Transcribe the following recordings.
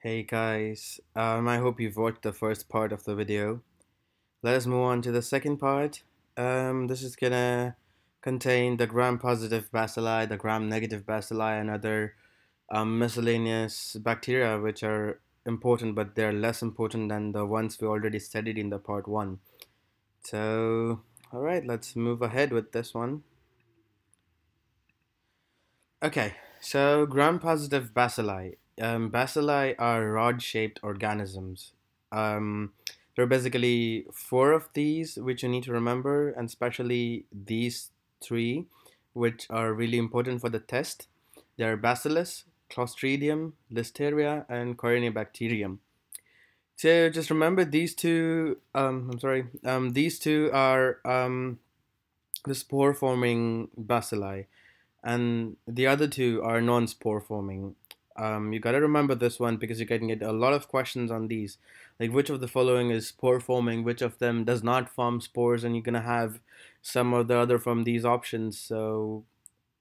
Hey guys, um, I hope you've watched the first part of the video. Let us move on to the second part. Um, this is gonna contain the gram-positive bacilli, the gram-negative bacilli, and other um, miscellaneous bacteria which are important, but they're less important than the ones we already studied in the part one. So, all right, let's move ahead with this one. Okay, so gram-positive bacilli. Um, bacilli are rod-shaped organisms. Um, there are basically four of these which you need to remember, and especially these three, which are really important for the test. They are Bacillus, Clostridium, Listeria, and Corynebacterium. So just remember these two. Um, I'm sorry. Um, these two are um, the spore-forming bacilli, and the other two are non-spore forming um, you got to remember this one because you can get a lot of questions on these. Like which of the following is spore forming? Which of them does not form spores? And you're going to have some of the other from these options. So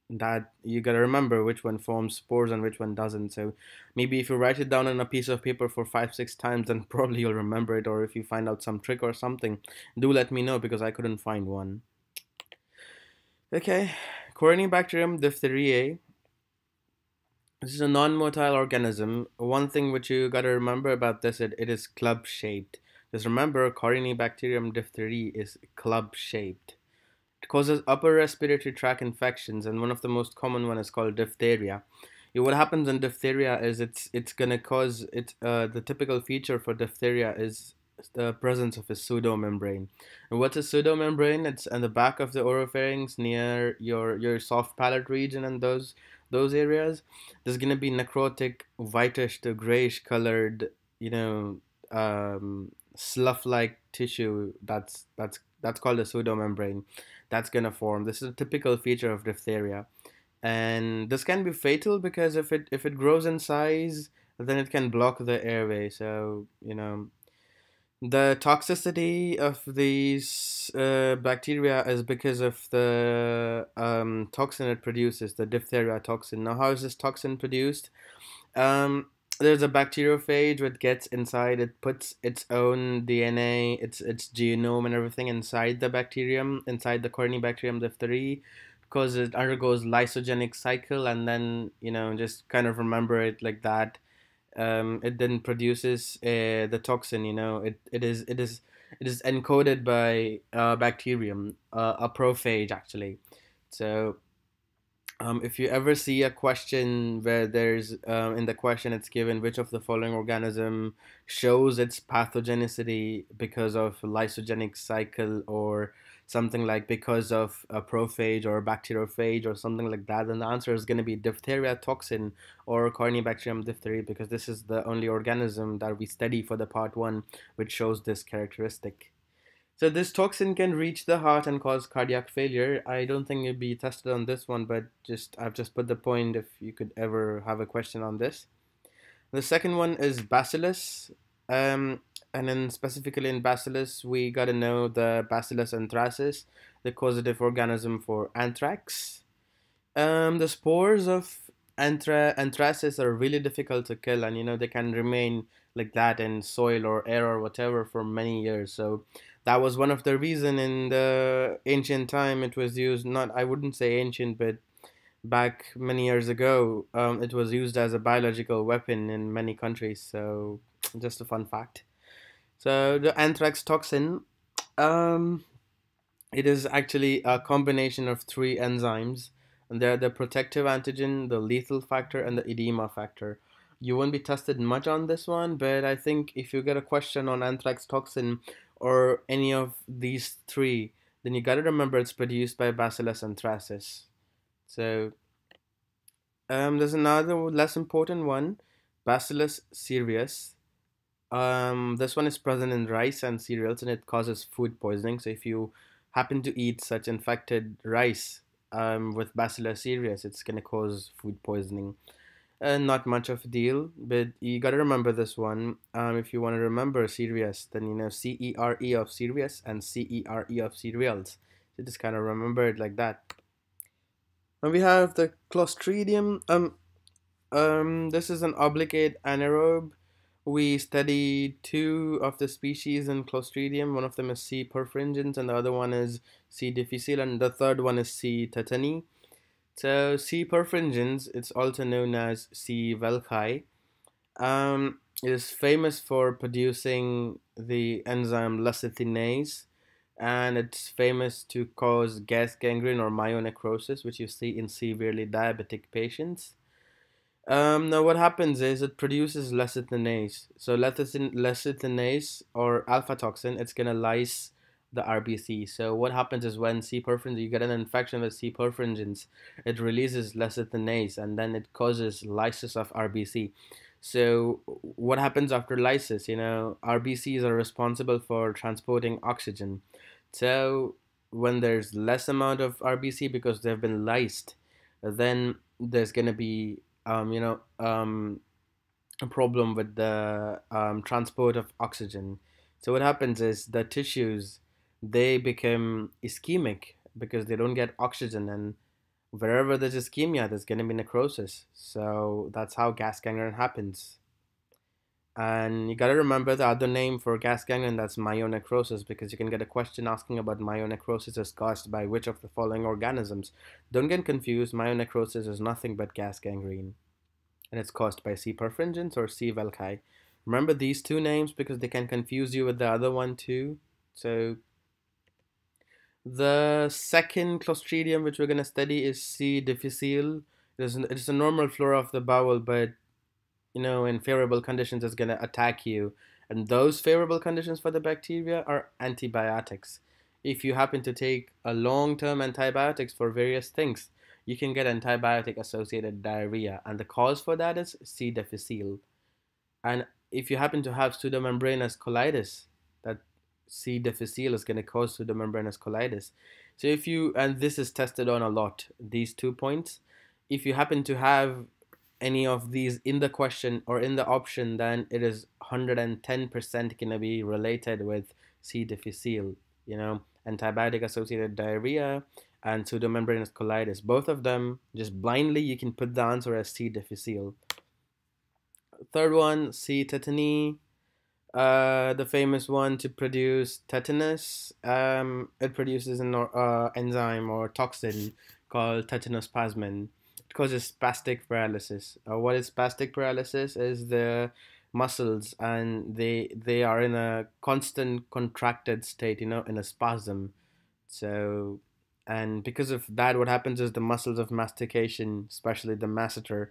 that you got to remember which one forms spores and which one doesn't. So maybe if you write it down on a piece of paper for five six times then probably you'll remember it. Or if you find out some trick or something do let me know because i couldn't find one. Okay. Corynebacterium diphtheriae this is a non-motile organism. One thing which you gotta remember about this, it, it is club-shaped. Just remember, Corynebacterium diphtheriae is club-shaped. It causes upper respiratory tract infections, and one of the most common one is called diphtheria. what happens in diphtheria is it's it's gonna cause it. Uh, the typical feature for diphtheria is the presence of a pseudomembrane. And what's a pseudomembrane? It's on the back of the oropharynx near your your soft palate region and those those areas, there's gonna be necrotic, whitish to grayish colored, you know, um, slough-like tissue that's that's that's called a pseudomembrane that's gonna form. This is a typical feature of diphtheria, and this can be fatal because if it if it grows in size, then it can block the airway. So you know the toxicity of these uh, bacteria is because of the um, toxin it produces, the diphtheria toxin. Now, how is this toxin produced? Um, there's a bacteriophage which gets inside. It puts its own DNA, its its genome and everything inside the bacterium, inside the Corynebacterium diphtheriae, because it undergoes lysogenic cycle, and then you know just kind of remember it like that um, it then produces uh, the toxin. You know, it, it is it is it is encoded by uh, bacterium, uh, a prophage actually. So, um, if you ever see a question where there's um, in the question it's given which of the following organism shows its pathogenicity because of lysogenic cycle or something like because of a prophage or a bacteriophage or something like that, then the answer is going to be diphtheria toxin or Corynebacterium diphtheriae because this is the only organism that we study for the part one which shows this characteristic. So this toxin can reach the heart and cause cardiac failure. I don't think it'd be tested on this one, but just I've just put the point if you could ever have a question on this. The second one is Bacillus. Um, and then specifically in Bacillus, we got to know the Bacillus anthracis, the causative organism for anthrax. Um, the spores of anthra- anthracis are really difficult to kill, and you know they can remain like that in soil or air or whatever for many years. So that was one of the reason in the ancient time it was used. Not I wouldn't say ancient, but back many years ago, um, it was used as a biological weapon in many countries. So just a fun fact. So the anthrax toxin, um, it is actually a combination of three enzymes, and they're the protective antigen, the lethal factor, and the edema factor. You won't be tested much on this one, but I think if you get a question on anthrax toxin or any of these three, then you gotta remember it's produced by Bacillus anthracis. So um, there's another less important one, Bacillus cereus um, this one is present in rice and cereals and it causes food poisoning. So if you happen to eat such infected rice um, with Bacillus cereus, it's going to cause food poisoning. Uh, not much of a deal, but you got to remember this one. Um, if you want to remember cereus, then you know C E R E of cereus and C E R E of cereals. So just kind of remember it like that. And we have the Clostridium. Um, um, this is an obligate anaerobe we study two of the species in Clostridium. One of them is C. perfringens, and the other one is C. difficile, and the third one is C. tetani. So C. perfringens, it's also known as C. welchii. Um, it is famous for producing the enzyme lecithinase, and it's famous to cause gas gangrene or myonecrosis, which you see in severely diabetic patients. Um, now, what happens is it produces lecithinase. So, lecithin- lecithinase or alpha toxin, it's going to lyse the RBC. So, what happens is when C. perfringens, you get an infection with C. perfringens, it releases lecithinase and then it causes lysis of RBC. So, what happens after lysis? You know, RBCs are responsible for transporting oxygen. So, when there's less amount of RBC because they've been lysed, then there's going to be um, you know, um, a problem with the um, transport of oxygen. So what happens is the tissues they become ischemic because they don't get oxygen, and wherever there's ischemia, there's going to be necrosis. So that's how gas gangrene happens. And you got to remember the other name for gas gangrene that's myonecrosis because you can get a question asking about myonecrosis is caused by which of the following organisms. Don't get confused, myonecrosis is nothing but gas gangrene. And it's caused by C. perfringens or C. welchii. Remember these two names because they can confuse you with the other one too. So the second Clostridium which we're to study is C. difficile. It's, it's a normal flora of the bowel, but you know, in favorable conditions is going to attack you. And those favorable conditions for the bacteria are antibiotics. If you happen to take a long-term antibiotics for various things, you can get antibiotic associated diarrhea, and the cause for that is C. difficile. And if you happen to have pseudomembranous colitis, that C. difficile is going to cause pseudomembranous colitis. So if you, and this is tested on a lot, these two points, if you happen to have any of these in the question or in the option, then it is 110% going to be related with C. difficile, you know, antibiotic associated diarrhea and pseudomembranous colitis. Both of them, just blindly, you can put the answer as C. difficile. Third one, C. tetani. Uh, the famous one to produce tetanus. Um, it produces an uh, enzyme or toxin called tetanospasmin causes spastic paralysis. Uh, what is spastic paralysis? Is the muscles and they they are in a constant contracted state, you know, in a spasm. So and because of that, what happens is the muscles of mastication, especially the masseter,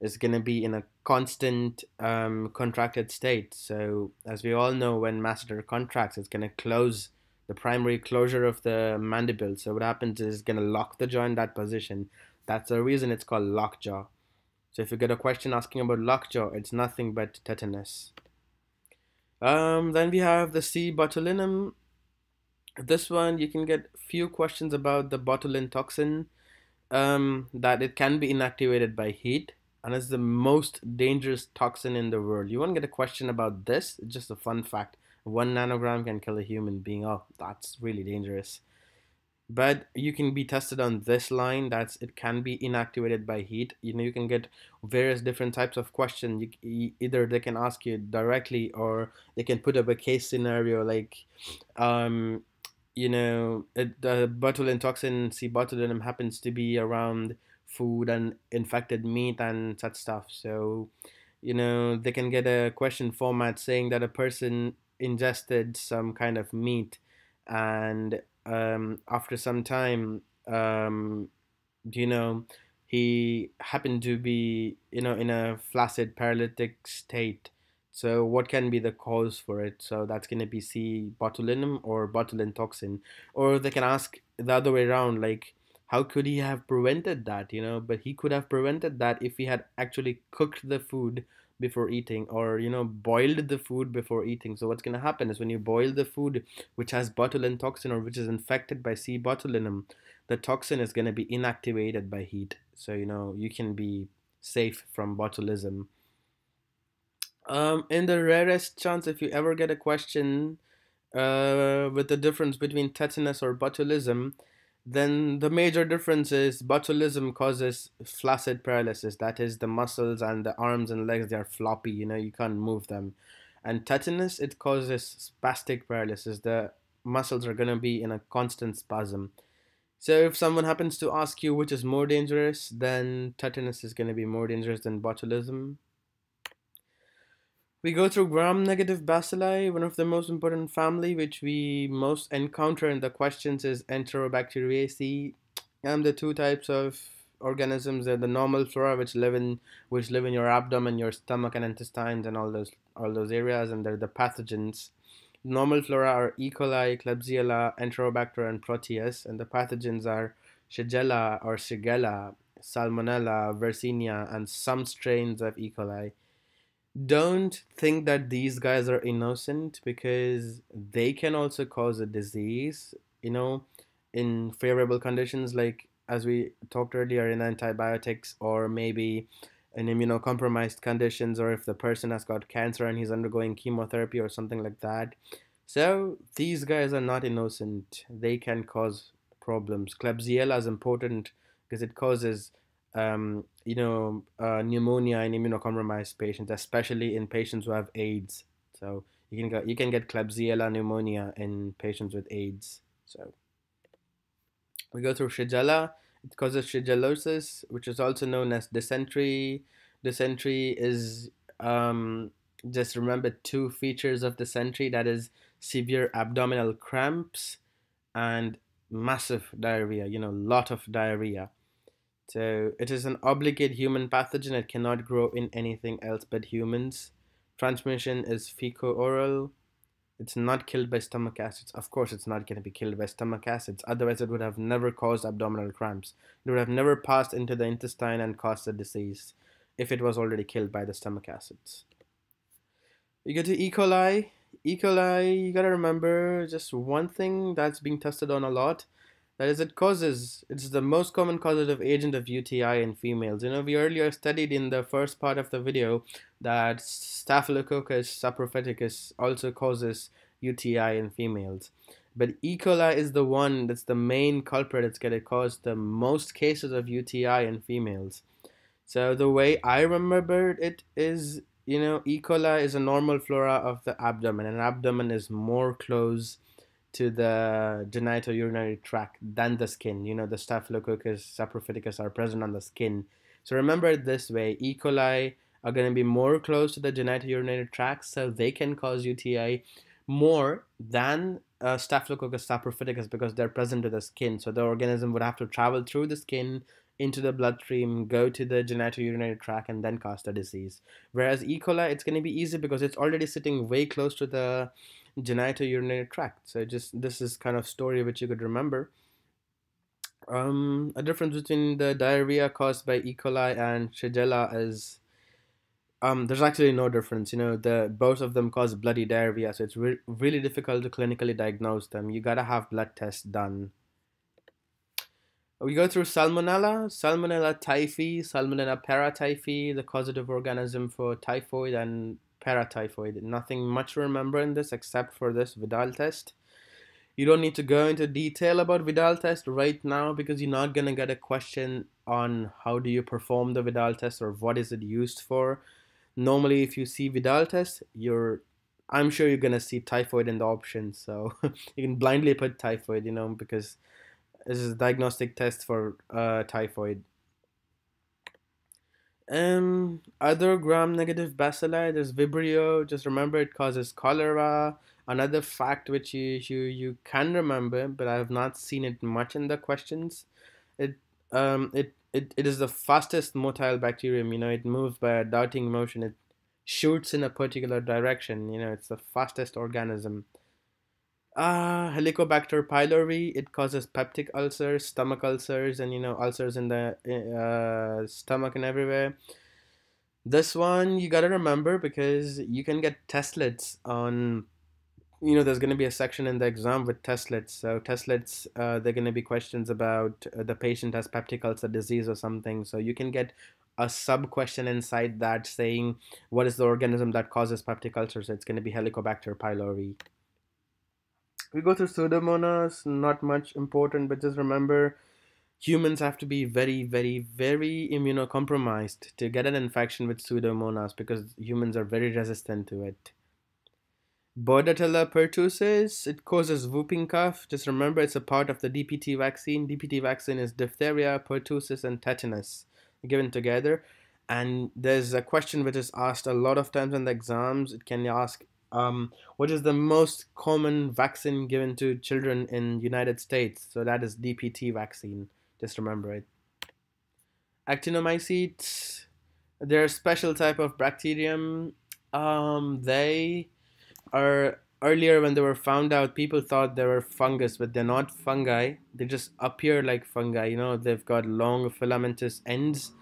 is going to be in a constant um, contracted state. So as we all know, when masseter contracts, it's going to close the primary closure of the mandible. So what happens is going to lock the jaw in that position. That's the reason it's called lockjaw. So if you get a question asking about lockjaw, it's nothing but tetanus. Um, then we have the C. botulinum. This one you can get a few questions about the botulin toxin. Um, that it can be inactivated by heat and it's the most dangerous toxin in the world. You won't get a question about this. It's just a fun fact. One nanogram can kill a human being. Oh, that's really dangerous but you can be tested on this line that's it can be inactivated by heat. You know you can get various different types of questions you, either they can ask you directly or they can put up a case scenario like um you know it, the botulinum toxin c botulinum happens to be around food and infected meat and such stuff. So you know they can get a question format saying that a person ingested some kind of meat and um, after some time, um, you know, he happened to be, you know, in a flaccid paralytic state. So what can be the cause for it? So that's going to be C botulinum or botulin toxin, or they can ask the other way around, like how could he have prevented that? You know, but he could have prevented that if he had actually cooked the food before eating or you know boiled the food before eating. So what's going to happen is when you boil the food which has botulin toxin or which is infected by c botulinum the toxin is going to be inactivated by heat. So you know you can be safe from botulism. Um, in the rarest chance if you ever get a question uh, with the difference between tetanus or botulism then the major difference is botulism causes flaccid paralysis. That is, the muscles and the arms and legs they are floppy. You know, you can't move them. And tetanus it causes spastic paralysis. The muscles are gonna be in a constant spasm. So if someone happens to ask you which is more dangerous, then tetanus is gonna be more dangerous than botulism. We go through gram-negative bacilli, one of the most important family which we most encounter in the questions is Enterobacteriaceae. And the two types of organisms are the normal flora which live in which live in your abdomen, your stomach and intestines and all those all those areas, and they're the pathogens. Normal flora are E. coli, Klebsiella, Enterobacter, and Proteus, and the pathogens are Shigella or Shigella, Salmonella, Yersinia, and some strains of E. coli don't think that these guys are innocent because they can also cause a disease, you know, in favorable conditions, like as we talked earlier in antibiotics, or maybe in immunocompromised conditions, or if the person has got cancer and he's undergoing chemotherapy or something like that. So these guys are not innocent. They can cause problems. Klebsiella is important because it causes um, you know, uh, pneumonia in immunocompromised patients, especially in patients who have AIDS. So you can get you can get Klebsiella pneumonia in patients with AIDS. So we go through Shigella. It causes shigellosis, which is also known as dysentery. Dysentery is um, just remember two features of dysentery that is severe abdominal cramps and massive diarrhea you know lot of diarrhea so it is an obligate human pathogen. It cannot grow in anything else but humans. Transmission is fecal-oral. It's not killed by stomach acids. Of course, it's not going to be killed by stomach acids. Otherwise, it would have never caused abdominal cramps. It would have never passed into the intestine and caused the disease if it was already killed by the stomach acids. You get to E. coli. E. coli, you gotta remember just one thing that's being tested on a lot that is, it causes, it's the most common causative agent of UTI in females. You know, we earlier studied in the first part of the video that Staphylococcus saprophyticus also causes UTI in females. But E. coli is the one that's the main culprit. It's going to cause the most cases of UTI in females. So the way I remember it is, you know, E. coli is a normal flora of the abdomen, and abdomen is more close to the genitourinary tract than the skin. You know, the Staphylococcus saprophyticus are present on the skin. So remember this way E. coli are going to be more close to the genitourinary tract, so they can cause UTI more than uh, Staphylococcus saprophyticus because they're present to the skin. So the organism would have to travel through the skin into the bloodstream, go to the genitourinary tract, and then cause the disease. Whereas E. coli, it's going to be easy because it's already sitting way close to the genitourinary tract. So just this is kind of story which you could remember. Um, a difference between the diarrhea caused by E. coli and Shigella is um, there's actually no difference. You know, the both of them cause bloody diarrhea, so it's re- really difficult to clinically diagnose them. You gotta have blood tests done. We go through Salmonella, Salmonella typhi, Salmonella paratyphi, the causative organism for typhoid and paratyphoid. Nothing much to remember in this except for this Widal test. You don't need to go into detail about Widal test right now because you're not gonna get a question on how do you perform the Widal test or what is it used for. Normally, if you see Widal test, you're I'm sure you're gonna see typhoid in the options, so you can blindly put typhoid, you know, because this is a diagnostic test for uh, typhoid. Um, other gram-negative bacilli, there's Vibrio. Just remember, it causes cholera. Another fact which you you you can remember, but I have not seen it much in the questions. It um it it, it is the fastest motile bacterium. You know, it moves by a darting motion. It shoots in a particular direction. You know, it's the fastest organism. Uh, Helicobacter pylori, it causes peptic ulcers, stomach ulcers, and you know, ulcers in the uh, stomach and everywhere. This one you gotta remember because you can get testlets on, you know, there's gonna be a section in the exam with testlets. So, testlets, uh, they're gonna be questions about uh, the patient has peptic ulcer disease or something. So, you can get a sub question inside that saying what is the organism that causes peptic ulcers. So it's to be Helicobacter pylori. We go through Pseudomonas, not much important, but just remember humans have to be very, very, very immunocompromised to get an infection with Pseudomonas because humans are very resistant to it. Bordetella pertussis, it causes whooping cough. Just remember it's a part of the DPT vaccine. DPT vaccine is diphtheria, pertussis, and tetanus given together. And there's a question which is asked a lot of times in the exams. It can ask, um, what is the most common vaccine given to children in United States? So that is DPT vaccine. Just remember it. Actinomycetes, they're a special type of bacterium. Um, they are earlier when they were found out, people thought they were fungus, but they're not fungi. They just appear like fungi. You know, they've got long filamentous ends,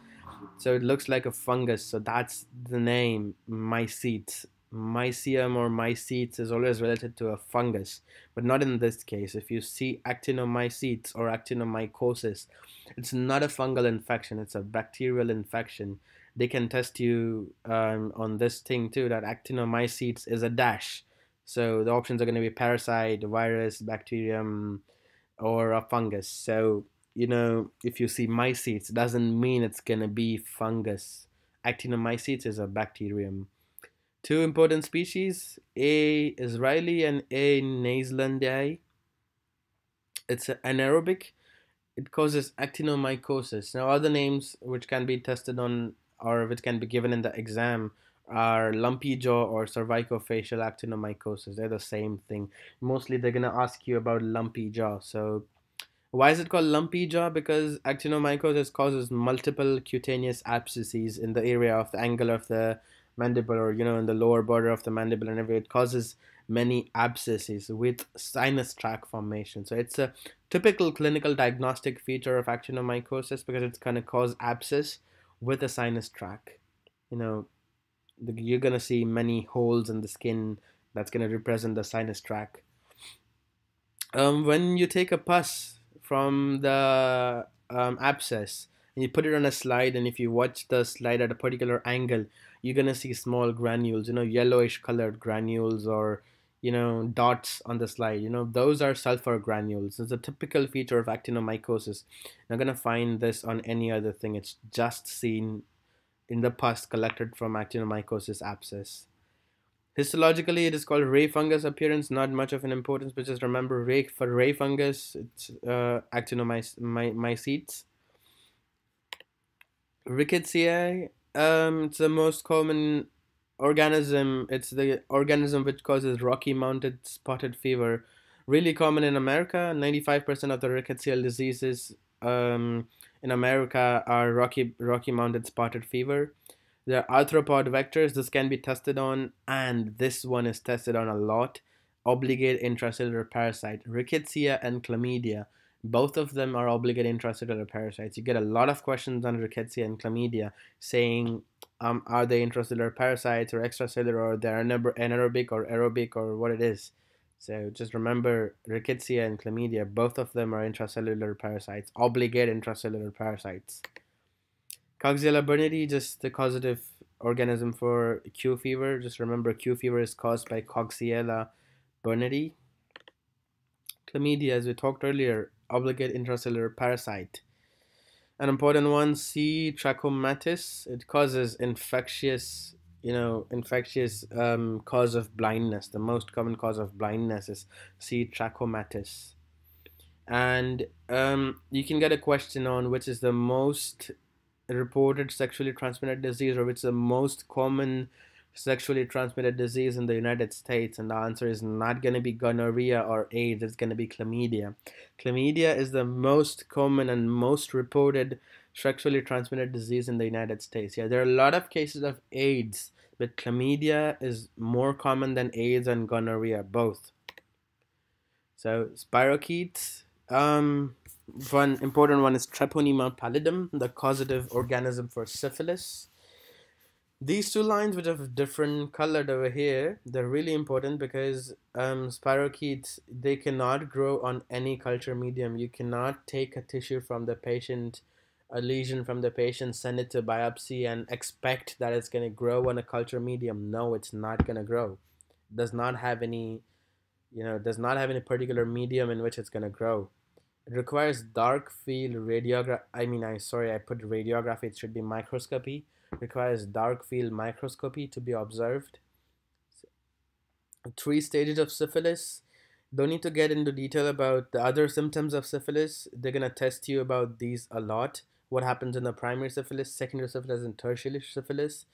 so it looks like a fungus. So that's the name, mycetes. Mycelium or mycetes is always related to a fungus, but not in this case. If you see actinomycetes or actinomycosis, it's not a fungal infection, it's a bacterial infection. They can test you um, on this thing too that actinomycetes is a dash. So the options are going to be parasite virus bacterium or a fungus. So you know if you see mycetes doesn't mean it's going to be fungus. Actinomycetes is a bacterium two important species a israelii and a naeslundii it's anaerobic it causes actinomycosis now other names which can be tested on or which can be given in the exam are lumpy jaw or cervicofacial actinomycosis. They're the same thing. Mostly they're gonna ask you about lumpy jaw. So why is it called lumpy jaw? Because actinomycosis causes multiple cutaneous abscesses in the area of the angle of the mandible or you know in the lower border of the mandible and everywhere. It causes many abscesses with sinus tract formation. So it's a typical clinical diagnostic feature of actinomycosis because it's gonna cause abscess with a sinus tract. You know, you're gonna see many holes in the skin that's gonna represent the sinus tract. Um, when you take a pus from the um, abscess and you put it on a slide, and if you watch the slide at a particular angle, you're gonna see small granules, you know, yellowish colored granules or you know dots on the slide you know those are sulfur granules. It's a typical feature of actinomycosis. You're not going to find this on any other thing. It's just seen in the pus collected from actinomycosis abscess. Histologically it is called ray fungus appearance not much of an importance but just remember ray for ray fungus it's uh, actinomycetes rickettsia um, it's the most common organism it's the organism which causes rocky mountain spotted fever. Really common in america 95% of the rickettsial diseases um, in america are rocky rocky mountain spotted fever. There are arthropod vectors this can be tested on and this one is tested on a lot. Obligate intracellular parasite rickettsia and chlamydia both of them are obligate intracellular parasites. You get a lot of questions on rickettsia and chlamydia saying, um, are they intracellular parasites or extracellular or they're anaerobic or aerobic or what it is. So just remember rickettsia and chlamydia, both of them are intracellular parasites, obligate intracellular parasites. Coxiella burnetii, just the causative organism for Q fever. Just remember Q fever is caused by Coxiella burnetii. Chlamydia, as we talked earlier, obligate intracellular parasite. An important one, C. trachomatis. It causes infectious, you know, infectious um, cause of blindness. The most common cause of blindness is C. trachomatis. And um, you can get a question on which is the most reported sexually transmitted disease or which is the most common sexually transmitted disease in the United States? And the answer is not going to be gonorrhea or AIDS, it's going to be chlamydia. Chlamydia is the most common and most reported sexually transmitted disease in the United States. Yeah, there are a lot of cases of AIDS, but chlamydia is more common than AIDS and gonorrhea, both. So, spirochetes. Um, one important one is Treponema pallidum, the causative organism for syphilis. These two lines which are different colored over here, they're really important because um, spirochetes, they cannot grow on any culture medium. You cannot take a tissue from the patient, a lesion from the patient, send it to biopsy and expect that it's going to grow on a culture medium. No, it's not going to grow. It does not have any, you know, does not have any particular medium in which it's going to grow. Requires dark field radiography. I mean, I'm sorry, I put radiography. It should be microscopy. Requires dark field microscopy to be observed. Three stages of syphilis. Don't need to get into detail about the other symptoms of syphilis. They're gonna test you about these a lot. What happens in the primary syphilis, secondary syphilis, and tertiary syphilis.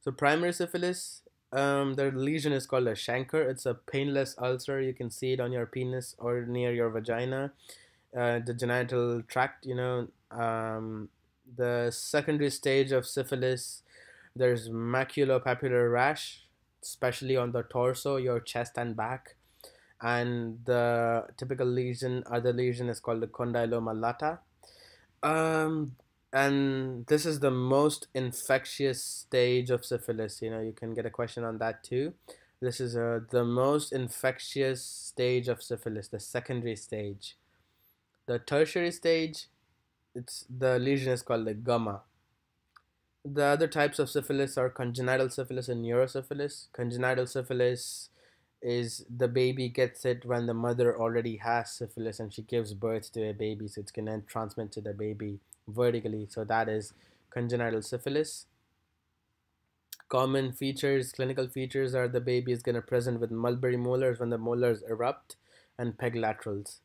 So primary syphilis, um, the lesion is called a chancre. It's a painless ulcer. You can see it on your penis or near your vagina uh, the genital tract, you know, um, the secondary stage of syphilis, there's maculopapular rash, especially on the torso, your chest and back. And the typical lesion, other lesion is called the condyloma lata. Um, and this is the most infectious stage of syphilis. You know, you can get a question on that too. This is uh, the most infectious stage of syphilis, the secondary stage. The tertiary stage, it's the lesion is called the gumma. The other types of syphilis are congenital syphilis and neurosyphilis. Congenital syphilis is the baby gets it when the mother already has syphilis and she gives birth to a baby, so it's gonna transmit to the baby vertically. So that is congenital syphilis. Common features, clinical features are the baby is gonna present with mulberry molars when the molars erupt and peg laterals.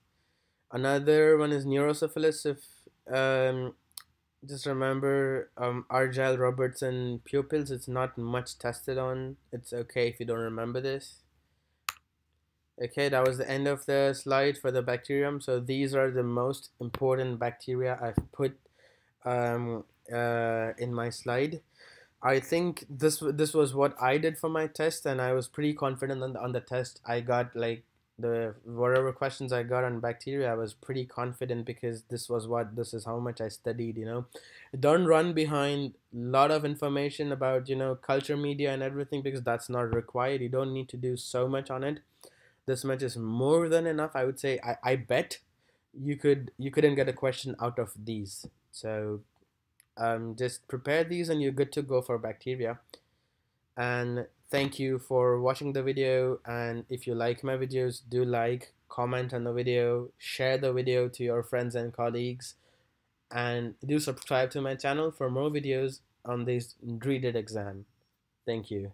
Another one is neurosyphilis. If um, just remember um, Argyll Robertson pupils, it's not much tested on. It's okay if you don't remember this. Okay, that was the end of the slide for the bacterium. So these are the most important bacteria I've put um, uh, in my slide. I think this this was what I did for my test, and I was pretty confident on the, on the test. I got like the whatever questions I got on bacteria, I was pretty confident because this was what this is how much I studied. You know, don't run behind a lot of information about you know culture media and everything because that's not required. You don't need to do so much on it. This much is more than enough. I would say. I I bet you could you couldn't get a question out of these. So, um, just prepare these and you're good to go for bacteria. And thank you for watching the video and if you like my videos do like comment on the video share the video to your friends and colleagues and do subscribe to my channel for more videos on this graded exam. Thank you